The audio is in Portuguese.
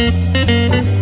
Música